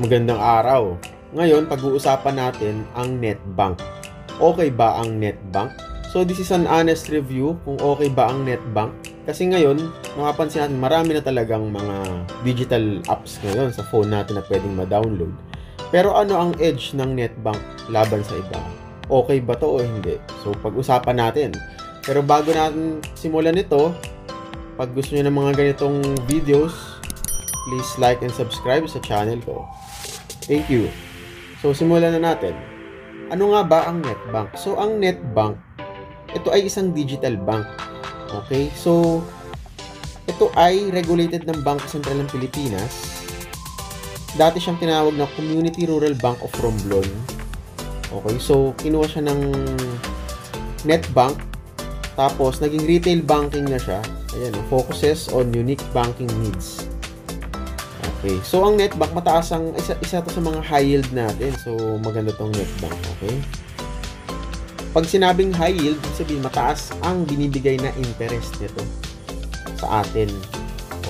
Magandang araw. Ngayon, pag-uusapan natin ang netbank. Okay ba ang netbank? So, this is an honest review kung okay ba ang netbank. Kasi ngayon, mapapansin natin, marami na talagang mga digital apps ngayon sa phone natin na pwedeng ma-download. Pero ano ang edge ng netbank laban sa iba? Okay ba to o hindi? So, pag-usapan natin. Pero bago natin simulan ito, pag gusto niyo ng mga ganitong videos, please like and subscribe sa channel ko. Thank you. So, simulan na natin. Ano nga ba ang netbank? So, ang netbank, ito ay isang digital bank. Okay? So, ito ay regulated ng Bangko Sentral ng Pilipinas. Dati siyang tinawag na Community Rural Bank of Romblon. Okay? So, kinuha siya ng netbank. Tapos, naging retail banking na siya. Ayan, focuses on unique banking needs. Okay. So, ang netbank, mataas ang, isa, isa to sa mga high yield natin. So, maganda tong netbank. Okay. Pag sinabing high yield, sabihin mataas ang binibigay na interest nito sa atin.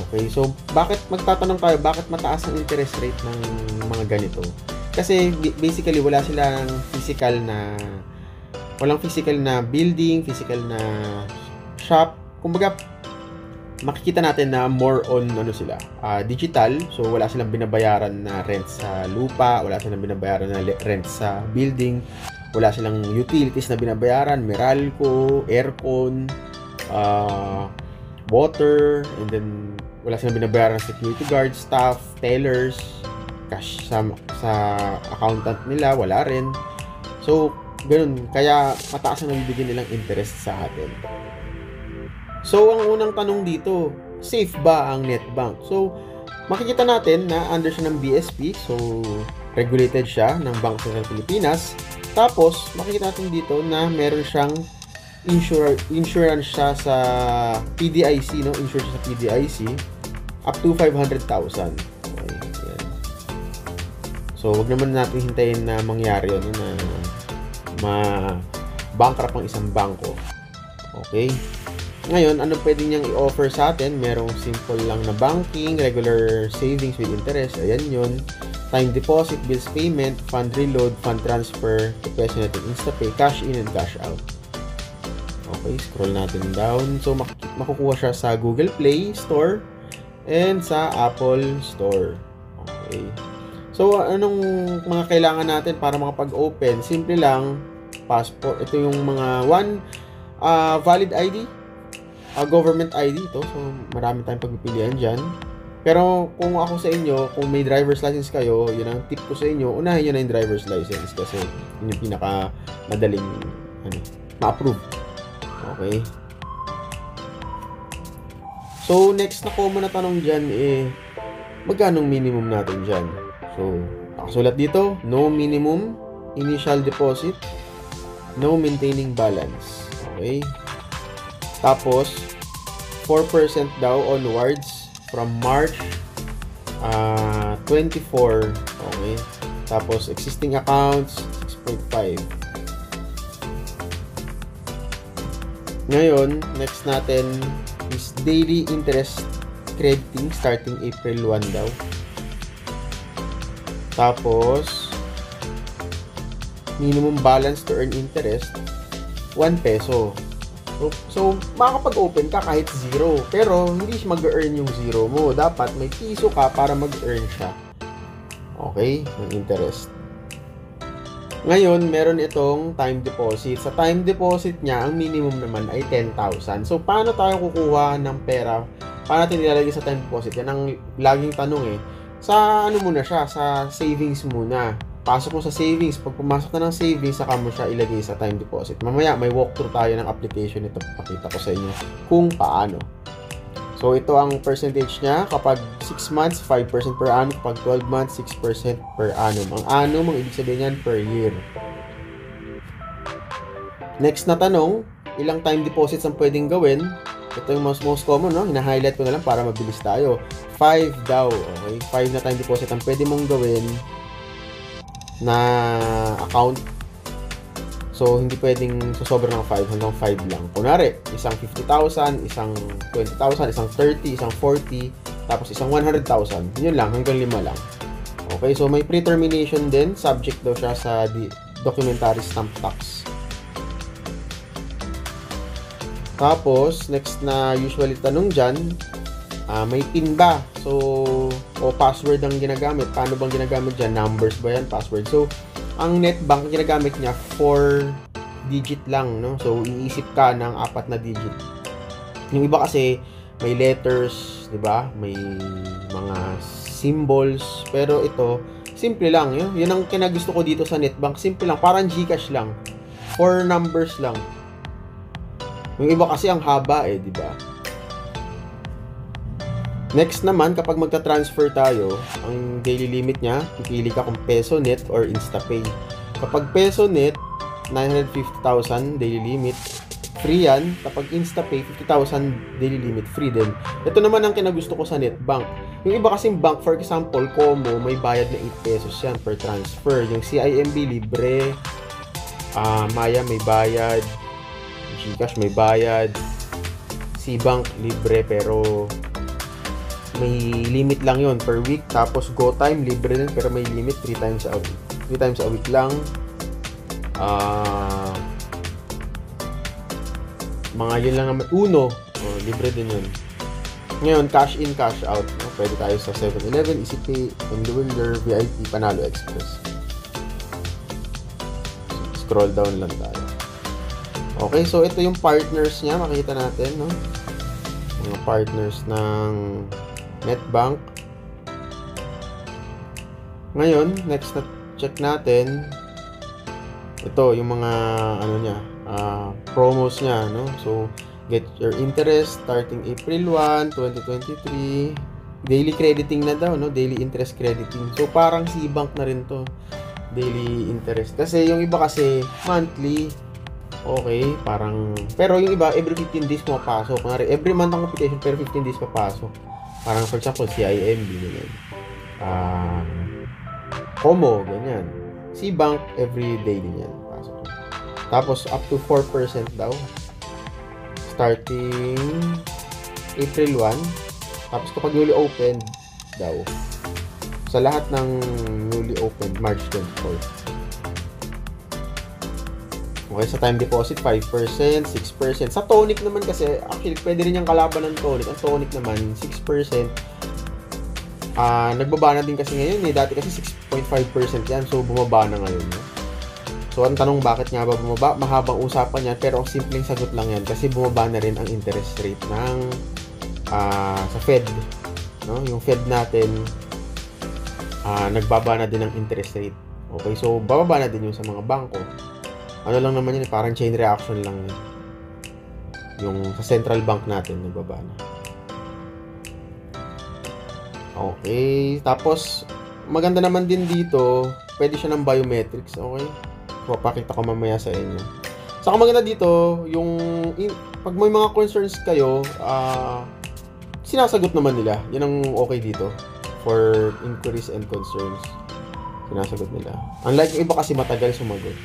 Okay. So, bakit, magtatanong tayo, bakit mataas ang interest rate ng mga ganito? Kasi, basically, wala silang physical na, walang physical na building, physical na shop. Kumbaga, makikita natin na more on ano sila, uh, digital. So wala silang binabayaran na rent sa lupa, wala silang binabayaran na rent sa building, wala silang utilities na binabayaran, Meralco, aircon, uh, water, and then wala silang binabayaran ng security guard, staff, tellers, cash sa, sa accountant nila, wala rin. So, ganun. Kaya mataas ang nabibigyan nilang interest sa atin. So, ang unang tanong dito, safe ba ang netbank? So, makikita natin na under siya ng BSP, so regulated siya ng Bangko Sentral Pilipinas. Tapos, makikita natin dito na meron siyang insure, insurance siya sa PDIC, no? Insured siya sa PDIC up to 500,000. Okay, yan. So, wag naman natin hintayin na mangyari yun na ma-bankrupt ang isang bangko. Okay? Ngayon, ano pwede niyang i-offer sa atin? Merong simple lang na banking, regular savings with interest, ayan yun. Time deposit, bills payment, fund reload, fund transfer, pwede natin InstaPay, cash in and cash out. Okay, scroll natin down. So, mak- makukuha siya sa Google Play Store and sa Apple Store. Okay. So, anong mga kailangan natin para makapag-open? Simple lang, passport. Ito yung mga one, uh, valid ID, uh, government ID ito. So, marami tayong pagpipilian dyan. Pero kung ako sa inyo, kung may driver's license kayo, yun ang tip ko sa inyo, unahin nyo na yung driver's license kasi yun yung pinaka madaling ano, ma-approve. Okay. So, next na common na tanong dyan eh, magkano minimum natin dyan? So, nakasulat dito, no minimum initial deposit, no maintaining balance. Okay. Tapos, 4% daw onwards from March uh, 24. Okay. Tapos, existing accounts, 6.5. Ngayon, next natin is daily interest crediting starting April 1 daw. Tapos, minimum balance to earn interest, 1 peso. So, makakapag-open ka kahit zero. Pero, hindi mag-earn yung zero mo. Dapat may piso ka para mag-earn siya. Okay? Ng interest. Ngayon, meron itong time deposit. Sa time deposit niya, ang minimum naman ay 10,000. So, paano tayo kukuha ng pera? Paano natin nilalagay sa time deposit? Yan ang laging tanong eh. Sa ano muna siya? Sa savings muna pasok mo sa savings. Pag pumasok na ng savings, saka mo siya ilagay sa time deposit. Mamaya, may walkthrough tayo ng application nito. Pakita ko sa inyo kung paano. So, ito ang percentage niya. Kapag 6 months, 5% per annum. Kapag 12 months, 6% per annum. Ang annum, ang ibig sabihin yan, per year. Next na tanong, ilang time deposits ang pwedeng gawin? Ito yung most, most common, no? Hina-highlight ko na lang para mabilis tayo. 5 daw, okay? 5 na time deposit ang pwede mong gawin na account. So, hindi pwedeng sosobra ng 5 hanggang 5 lang. Kunwari, isang 50,000, isang 20,000, isang 30, isang 40, tapos isang 100,000. Yun lang, hanggang 5 lang. Okay, so may pre-termination din. Subject daw siya sa documentary stamp tax. Tapos, next na usually tanong dyan, ah, may PIN ba? So, o password ang ginagamit. Paano bang ginagamit dyan? Numbers ba yan? Password. So, ang netbank ginagamit niya 4 digit lang, no? So, iisip ka ng apat na digit. Yung iba kasi, may letters, di ba? May mga symbols. Pero ito, simple lang. Yun, yun ang kinagusto ko dito sa netbank. Simple lang. Parang Gcash lang. 4 numbers lang. Yung iba kasi ang haba eh, di ba? Next naman, kapag magta-transfer tayo, ang daily limit niya, pipili ka kung peso net or InstaPay. Kapag peso net, 950,000 daily limit. Free yan. Kapag InstaPay, 50,000 daily limit. Free din. Ito naman ang kinagusto ko sa Netbank. Yung iba kasing bank, for example, Como, may bayad na 8 pesos yan per transfer. Yung CIMB, libre. Ah, Maya, may bayad. Gcash, may bayad. Cbank, libre, pero may limit lang yon per week. Tapos GoTime, libre din, pero may limit 3 times a week. 3 times a week lang. Ah... mga yun lang naman. Uno, oh, libre din yun. Ngayon, cash in, cash out. No? Pwede tayo sa 7-Eleven, EasyPay, Endwiller, VIP, Panalo Express. Scroll down lang tayo. Okay, so ito yung partners niya. Makita natin, no? Mga partners ng NetBank. Ngayon, next na check natin. Ito, yung mga, ano niya, uh, promos niya, no? So, get your interest starting April 1, 2023. Daily crediting na daw, no? Daily interest crediting. So, parang si bank na rin to. Daily interest. Kasi yung iba kasi, monthly, okay, parang, pero yung iba, every 15 days pumapasok. Kunwari, every month ang computation, pero 15 days papasok. Parang, for example, CIMB, ganyan. Ah, Como, ganyan. Si bank, every day din yan. Pasok. Tapos, up to 4% daw. Starting April 1. Tapos, kapag newly opened daw. Sa lahat ng newly opened, March 24. Okay, sa time deposit, 5%, 6%. Sa tonic naman kasi, actually, pwede rin yung kalaban ng tonic. Ang tonic naman, 6%. Ah, nagbaba na din kasi ngayon eh. Dati kasi 6.5% yan. So, bumaba na ngayon. No? So, ang tanong bakit nga ba bumaba? Mahabang usapan yan. Pero ang simpleng sagot lang yan. Kasi bumaba na rin ang interest rate ng ah, sa Fed. No? Yung Fed natin, ah, nagbaba na din ang interest rate. Okay, so bababa na din yung sa mga bangko. Ano lang naman yun, parang chain reaction lang yun. Yung sa central bank natin, nagbaba na. Okay. Tapos, maganda naman din dito, pwede siya ng biometrics. Okay? Papakita ko mamaya sa inyo. Saka maganda dito, yung in, pag may mga concerns kayo, ah sinasagot naman nila. Yan ang okay dito for inquiries and concerns. Sinasagot nila. Unlike yung iba kasi matagal sumagot.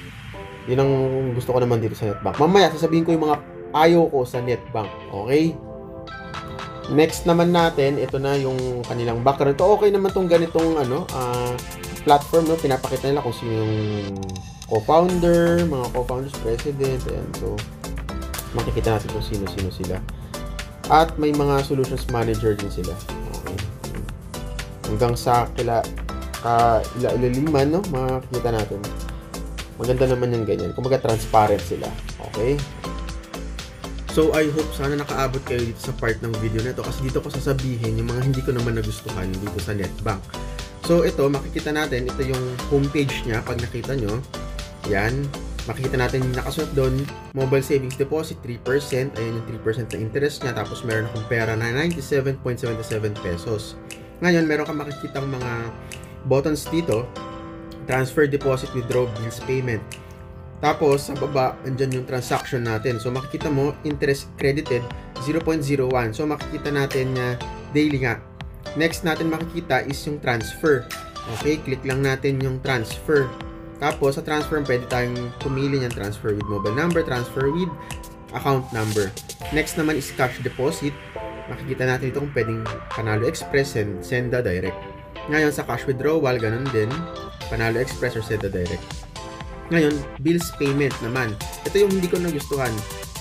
Yun ang gusto ko naman dito sa Netbank. Mamaya, sasabihin ko yung mga ayaw ko sa Netbank. Okay? Next naman natin, ito na yung kanilang background. Ito okay naman tong ganitong ano, uh, platform, no? Pinapakita nila kung sino yung co-founder, mga co-founders, president, ayan. So, makikita natin kung sino-sino sila. At may mga solutions manager din sila. Okay. Hanggang sa kila ka ila ilaliman, no? Makikita natin. Maganda naman yung ganyan. Kumbaga transparent sila. Okay? So, I hope sana nakaabot kayo dito sa part ng video na ito kasi dito ko sasabihin yung mga hindi ko naman nagustuhan dito sa NetBank. So, ito, makikita natin, ito yung homepage niya pag nakita nyo. Yan. Makikita natin yung nakasulat doon, mobile savings deposit, 3%. Ayan yung 3% na interest niya. Tapos, meron akong pera na 97.77 pesos. Ngayon, meron kang makikita mga buttons dito. Transfer, deposit, withdraw, bills, payment. Tapos, sa baba, andyan yung transaction natin. So, makikita mo, interest credited, 0.01. So, makikita natin na daily nga. Next natin makikita is yung transfer. Okay, click lang natin yung transfer. Tapos, sa transfer, pwede tayong pumili ng transfer with mobile number, transfer with account number. Next naman is cash deposit. Makikita natin ito kung pwedeng Panalo Express and Senda Direct. Ngayon sa cash withdrawal, ganun din. Panalo Express or Seda Direct. Ngayon, bills payment naman. Ito yung hindi ko nagustuhan.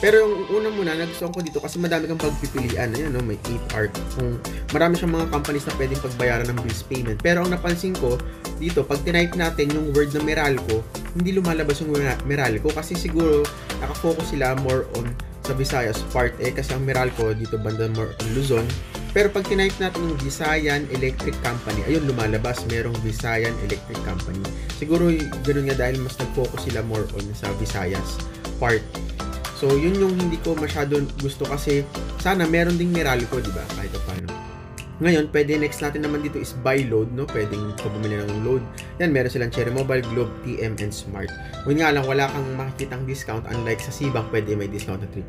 Pero yung una muna, nagustuhan ko dito kasi madami kang pagpipilian. Ayan, no? may 8 art. Kung marami siyang mga companies na pwedeng pagbayaran ng bills payment. Pero ang napansin ko, dito, pag tinype natin yung word na Meralco, hindi lumalabas yung Meralco kasi siguro nakafocus sila more on sa Visayas part eh kasi ang Meralco dito banda more on Luzon pero pag tinype natin yung Visayan Electric Company, ayun lumalabas, merong Visayan Electric Company. Siguro ganoon nga dahil mas nag-focus sila more on sa Visayas part. So, yun yung hindi ko masyado gusto kasi sana meron ding Meralco, di ba? Kahit paano. Ngayon, pwede next natin naman dito is buy load, no? Pwedeng bumili ng load. Yan, meron silang Cherry Mobile, Globe, TM, and Smart. Ngunit nga lang, wala kang makikitang discount. Unlike sa Cbank, pwede may discount na 3%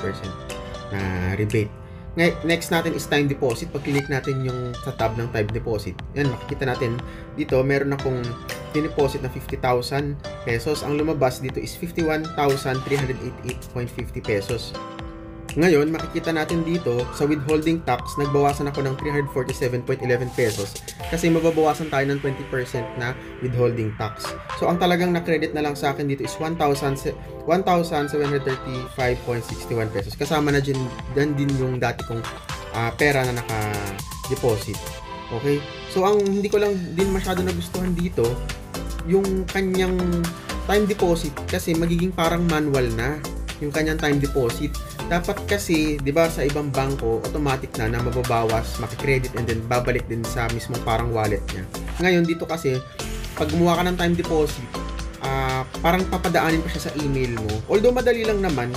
na rebate. Next natin is time deposit. Pag click natin yung sa tab ng time deposit, yan makikita natin dito meron akong deposit na 50,000 pesos. Ang lumabas dito is 51,388.50 pesos. Ngayon, makikita natin dito sa withholding tax, nagbawasan ako ng 347.11 pesos kasi mababawasan tayo ng 20% na withholding tax. So, ang talagang na-credit na lang sa akin dito is 1,735.61 pesos. Kasama na din, din yung dati kong uh, pera na naka-deposit. Okay? So, ang hindi ko lang din masyado nagustuhan dito, yung kanyang time deposit kasi magiging parang manual na yung kanyang time deposit. Dapat kasi, 'di ba, sa ibang bangko, automatic na na mababawas, maki-credit and then babalik din sa mismong parang wallet niya. Ngayon dito kasi, pag gumawa ka ng time deposit, uh, parang papadaanin pa siya sa email mo. Although madali lang naman,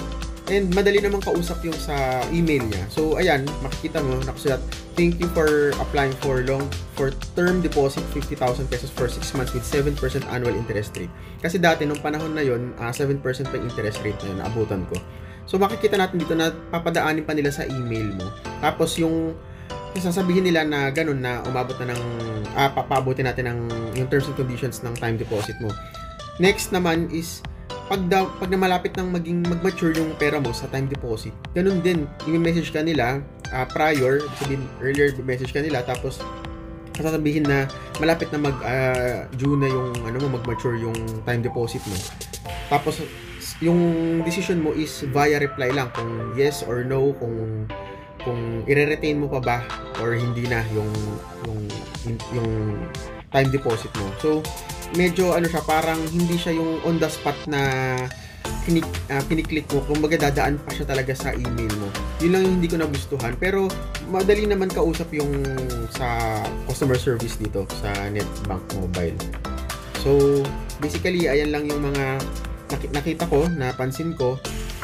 and madali namang kausap yung sa email niya. So, ayan, makikita mo, nakasulat, thank you for applying for long, for term deposit 50,000 pesos for 6 months with 7% annual interest rate. Kasi dati, nung panahon na yon uh, 7% pa yung interest rate na yun, naabutan ko. So, makikita natin dito na papadaanin pa nila sa email mo. Tapos, yung sasabihin nila na ganun na umabot na ng, ah, papabutin natin ng, yung terms and conditions ng time deposit mo. Next naman is, pag, daw, pag na malapit nang maging mag-mature yung pera mo sa time deposit, ganun din, yung message ka nila uh, prior, sabihin earlier message ka nila tapos sasabihin na malapit na mag uh, due na yung ano mo mag-mature yung time deposit mo. Tapos yung decision mo is via reply lang kung yes or no kung kung i-retain mo pa ba or hindi na yung yung yung time deposit mo. So medyo ano siya, parang hindi siya yung on the spot na kinik, uh, kiniklik mo. Kung dadaan pa siya talaga sa email mo. Yun lang yung hindi ko nagustuhan. Pero madali naman kausap yung sa customer service dito sa NetBank Mobile. So, basically, ayan lang yung mga nakita ko, napansin ko.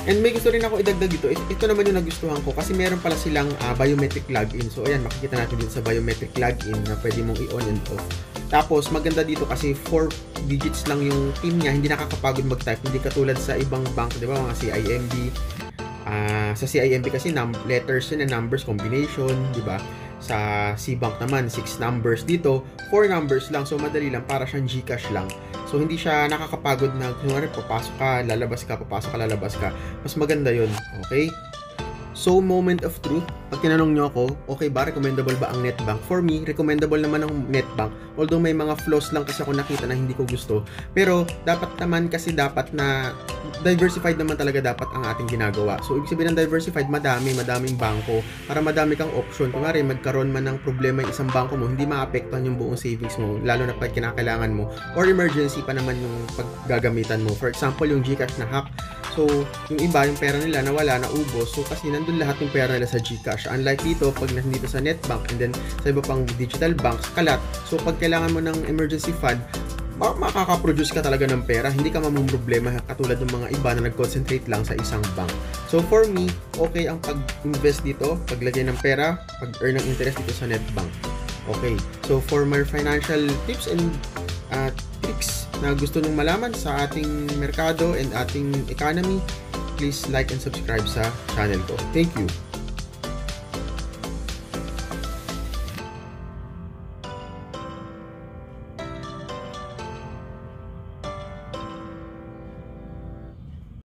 And may gusto rin ako idagdag dito. Ito naman yung nagustuhan ko kasi meron pala silang uh, biometric login. So, ayan, makikita natin dito sa biometric login na pwede mong i-on and off. Tapos maganda dito kasi 4 digits lang yung PIN niya, hindi nakakapagod mag-type, hindi katulad sa ibang bank, 'di ba, mga CIMB. Uh, ah, sa CIMB kasi num- letters yun and numbers combination, 'di ba? Sa C-Bank naman, 6 numbers dito, 4 numbers lang. So madali lang para siyang GCash lang. So hindi siya nakakapagod na kunwari papasok ka, lalabas ka, papasok ka, lalabas ka. Mas maganda 'yon. Okay? So, moment of truth, pag tinanong nyo ako, okay ba, recommendable ba ang NetBank? For me, recommendable naman ang NetBank. Although may mga flaws lang kasi ako nakita na hindi ko gusto. Pero, dapat naman kasi dapat na diversified naman talaga dapat ang ating ginagawa. So, ibig sabihin ng diversified, madami, madaming bangko. Para madami kang option. Kunwari, magkaroon man ng problema yung isang bangko mo, hindi maapektuhan yung buong savings mo, lalo na pag kinakailangan mo. Or emergency pa naman yung paggagamitan mo. For example, yung Gcash na hack, So, yung iba, yung pera nila nawala, naubos. So, kasi nandun lahat yung pera nila sa GCash. Unlike dito, pag nandito sa NetBank and then sa iba pang digital banks, kalat. So, pag kailangan mo ng emergency fund, makakaproduce ka talaga ng pera. Hindi ka problema katulad ng mga iba na nag-concentrate lang sa isang bank. So, for me, okay ang pag-invest dito, paglagay ng pera, pag-earn ng interest dito sa NetBank. Okay. So, for my financial tips and uh, tricks, na gusto nyong malaman sa ating merkado and ating economy, please like and subscribe sa channel ko. Thank you!